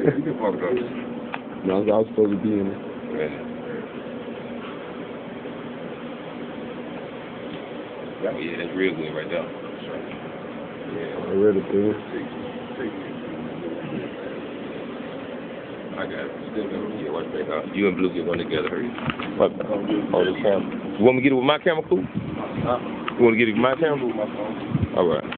You up. no, I was, supposed to be in it. Yeah. Yeah, yeah, that's real good right there. Yeah. I read it. I got it. Still got it. Yeah, watch that. Uh, you and Blue get one together, hurry. What? Oh, the camera. You want me to get it with my camera, cool? Huh? You want to get it with my camera? All right.